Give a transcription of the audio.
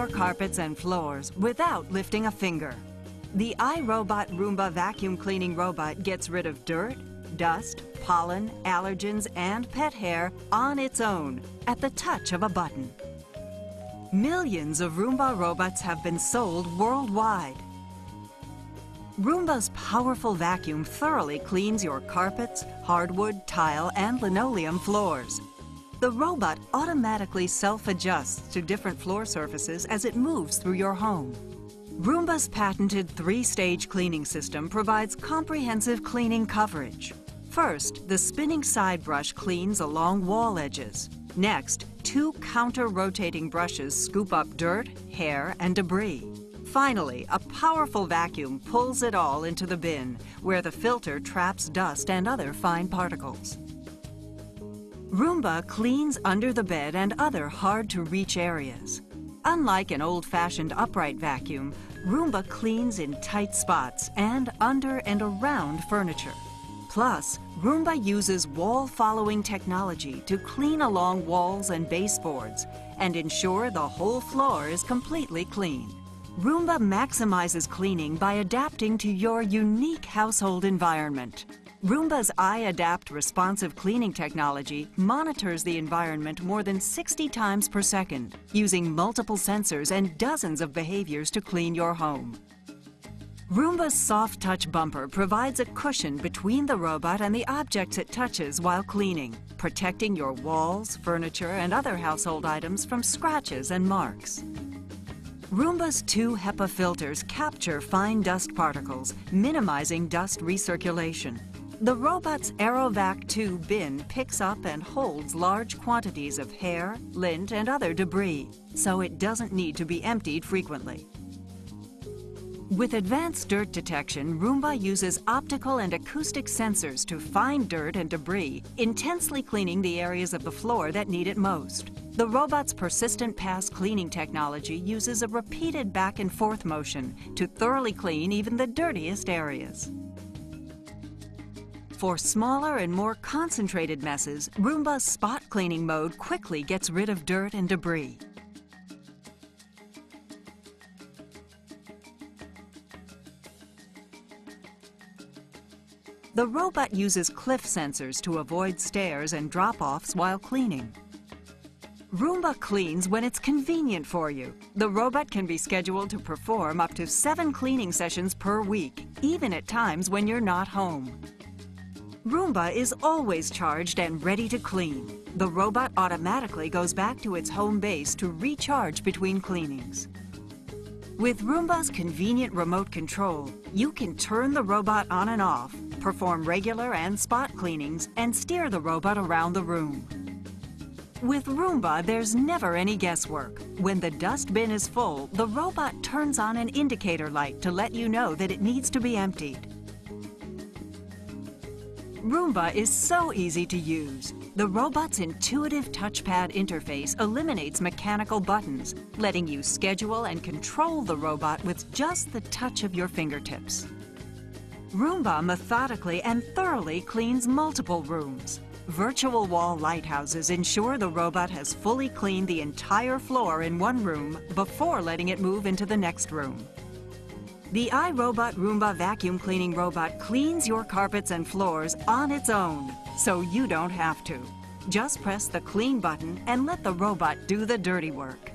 your carpets and floors without lifting a finger. The iRobot Roomba vacuum cleaning robot gets rid of dirt, dust, pollen, allergens, and pet hair on its own at the touch of a button. Millions of Roomba robots have been sold worldwide. Roomba's powerful vacuum thoroughly cleans your carpets, hardwood, tile, and linoleum floors. The robot automatically self-adjusts to different floor surfaces as it moves through your home. Roomba's patented three-stage cleaning system provides comprehensive cleaning coverage. First, the spinning side brush cleans along wall edges. Next, two counter-rotating brushes scoop up dirt, hair, and debris. Finally, a powerful vacuum pulls it all into the bin, where the filter traps dust and other fine particles. Roomba cleans under the bed and other hard-to-reach areas. Unlike an old-fashioned upright vacuum, Roomba cleans in tight spots and under and around furniture. Plus, Roomba uses wall-following technology to clean along walls and baseboards and ensure the whole floor is completely clean. Roomba maximizes cleaning by adapting to your unique household environment. Roomba's iAdapt responsive cleaning technology monitors the environment more than 60 times per second, using multiple sensors and dozens of behaviors to clean your home. Roomba's soft touch bumper provides a cushion between the robot and the objects it touches while cleaning, protecting your walls, furniture, and other household items from scratches and marks. Roomba's two HEPA filters capture fine dust particles, minimizing dust recirculation. The robot's Aerovac 2 bin picks up and holds large quantities of hair, lint, and other debris, so it doesn't need to be emptied frequently. With advanced dirt detection, Roomba uses optical and acoustic sensors to find dirt and debris, intensely cleaning the areas of the floor that need it most. The robot's persistent pass cleaning technology uses a repeated back and forth motion to thoroughly clean even the dirtiest areas. For smaller and more concentrated messes, Roomba's spot cleaning mode quickly gets rid of dirt and debris. The robot uses cliff sensors to avoid stairs and drop-offs while cleaning. Roomba cleans when it's convenient for you. The robot can be scheduled to perform up to seven cleaning sessions per week, even at times when you're not home. Roomba is always charged and ready to clean. The robot automatically goes back to its home base to recharge between cleanings. With Roomba's convenient remote control, you can turn the robot on and off, perform regular and spot cleanings, and steer the robot around the room. With Roomba, there's never any guesswork. When the dust bin is full, the robot turns on an indicator light to let you know that it needs to be emptied. Roomba is so easy to use. The robot's intuitive touchpad interface eliminates mechanical buttons, letting you schedule and control the robot with just the touch of your fingertips. Roomba methodically and thoroughly cleans multiple rooms. Virtual wall lighthouses ensure the robot has fully cleaned the entire floor in one room before letting it move into the next room. The iRobot Roomba vacuum cleaning robot cleans your carpets and floors on its own, so you don't have to. Just press the clean button and let the robot do the dirty work.